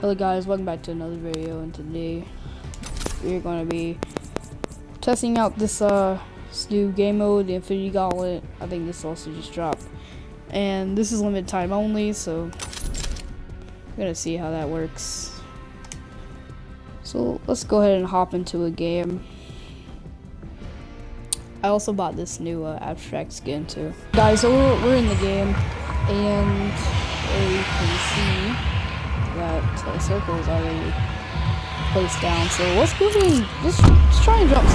Hello guys, welcome back to another video and today we're going to be testing out this uh this new game mode, the Infinity Gauntlet. I think this also just dropped. And this is limited time only, so we're to see how that works. So let's go ahead and hop into a game. I also bought this new uh, abstract skin too. Guys, so we're, we're in the game and you can see that uh, circle is already placed down. So let's go ahead and just, just try and jump.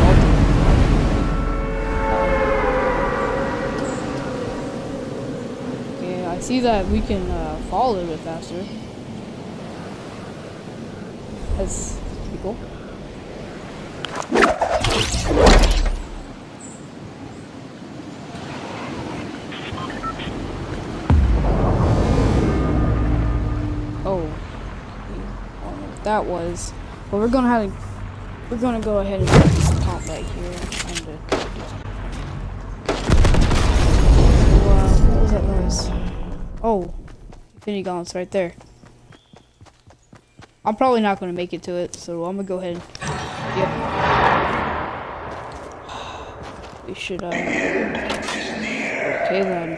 Okay, I see that we can uh, fall a little bit faster. That's pretty cool. That was. But we're gonna have to, we're gonna go ahead and top right here. And uh, what was that noise? Oh, Infinity Gauntlet's right there. I'm probably not gonna make it to it, so I'm gonna go ahead. And, yep. We should. Uh, okay then.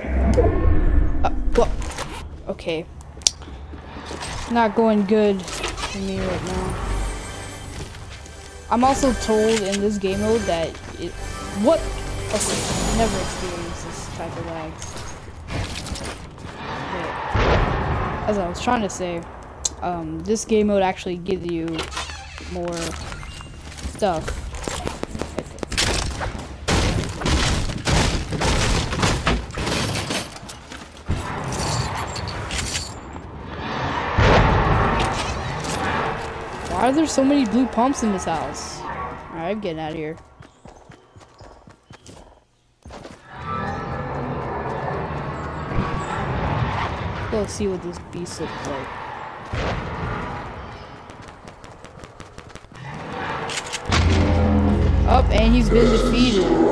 Uh, well, okay. Not going good for me right now. I'm also told in this game mode that it what okay, never experienced this type of lag. But, as I was trying to say, um, this game mode actually gives you more stuff. Why are there so many blue pumps in this house? Alright, I'm getting out of here. Let's see what this beast looks like. Up, oh, and he's been defeated.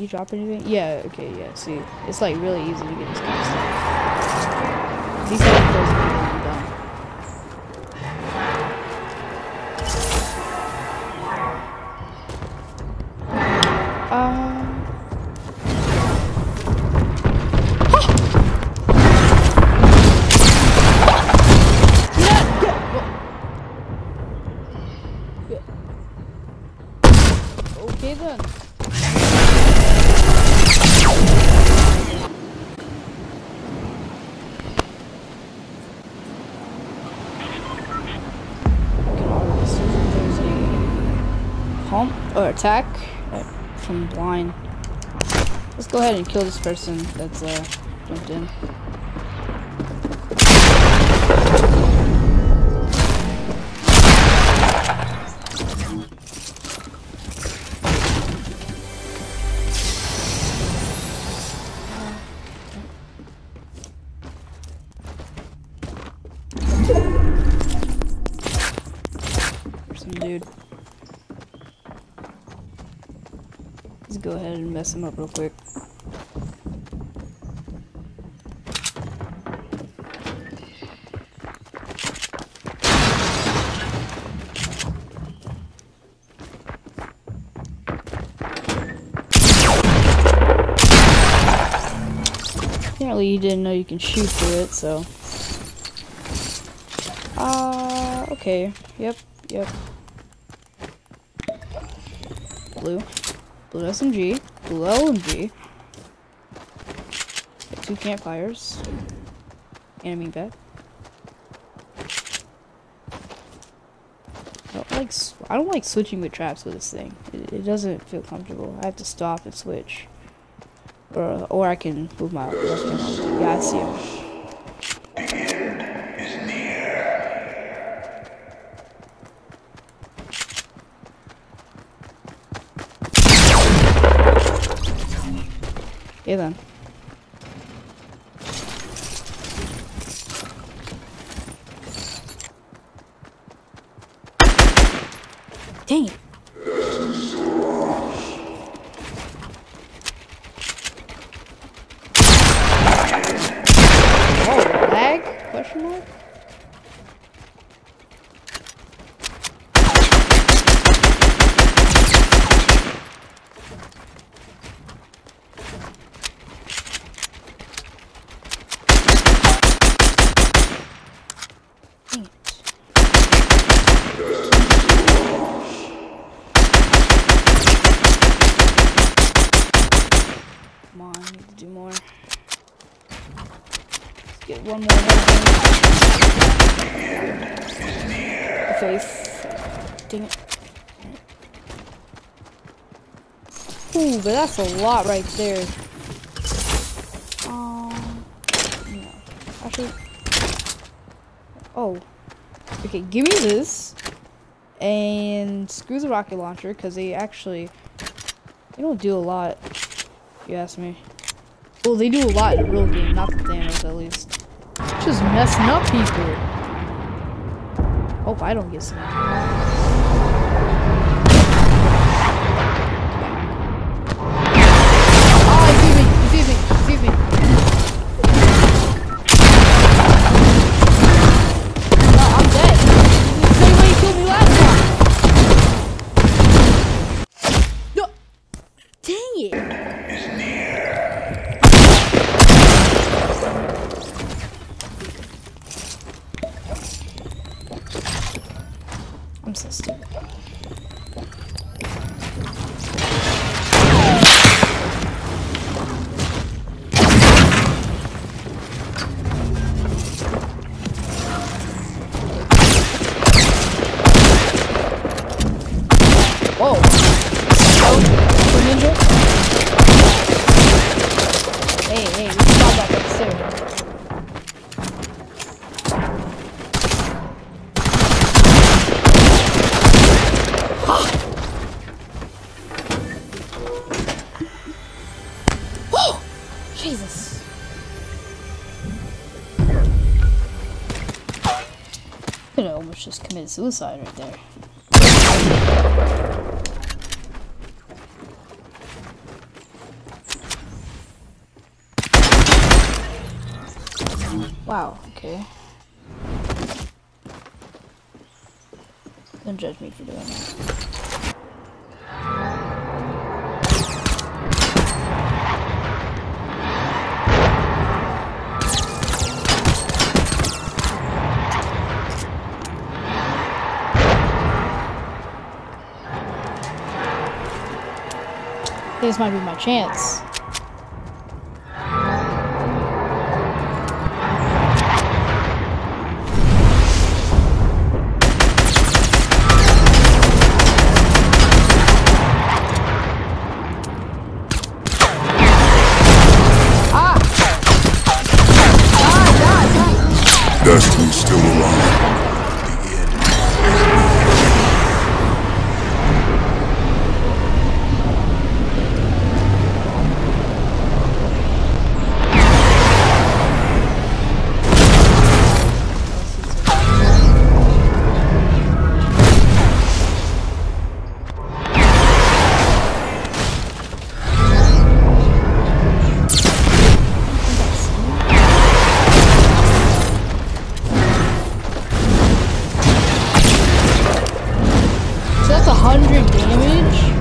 He drop anything? Yeah, okay, yeah, see. It's like really easy to get this kind of stuff. These are attack from blind. Let's go ahead and kill this person that's uh, jumped in. Dude. Go ahead and mess him up real quick. Apparently you didn't know you can shoot through it, so. Uh, okay. Yep, yep. Blue. Blue SMG, blue LMG, two campfires, enemy vet. I don't like I don't like switching with traps with this thing. It, it, doesn't feel comfortable. I have to stop and switch, or or I can move my. Yeah, I see him. Okay then. Dang it. Question mark? Dang it. Come on, I need to do more. Let's get one more head face. Dang it. Ooh, but that's a lot right there. Um, no. Actually, oh. Okay, give me this. And screw the rocket launcher, because they actually, they don't do a lot, you ask me. Well, they do a lot in the real game, not the Thanos at least. Just messing up people. Hope I don't get some. Jesus. Could have almost just committed suicide right there. Wow, okay. Don't judge me for doing that. This might be my chance. 100 damage.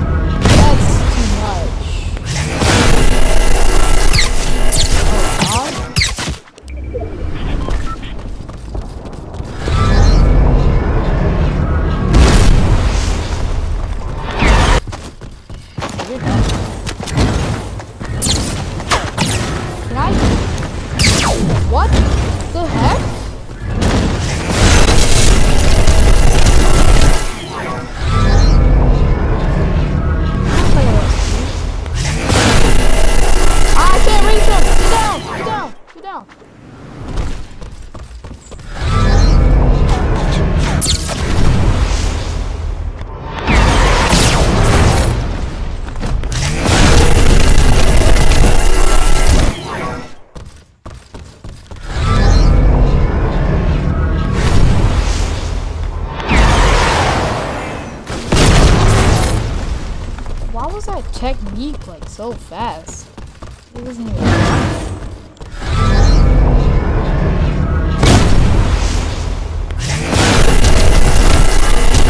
so fast. It wasn't even I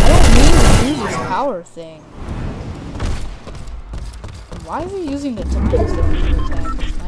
don't mean to do this power thing. Why is he using the tomatoes to attack?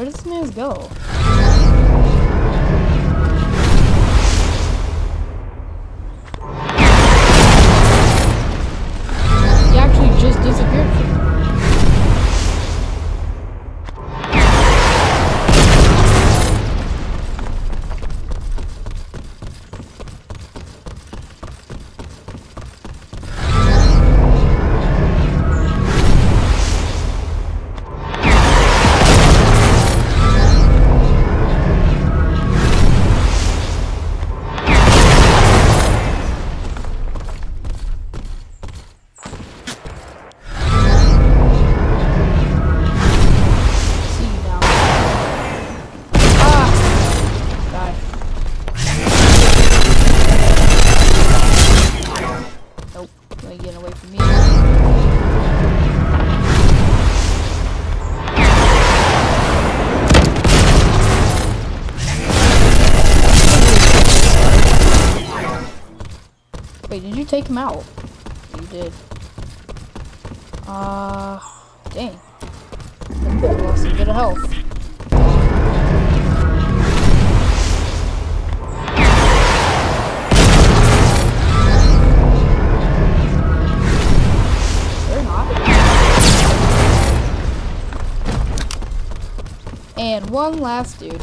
Where does this man go? Wait, did you take him out? You did. Uh, dang. I lost a bit of health. They're not. And one last dude.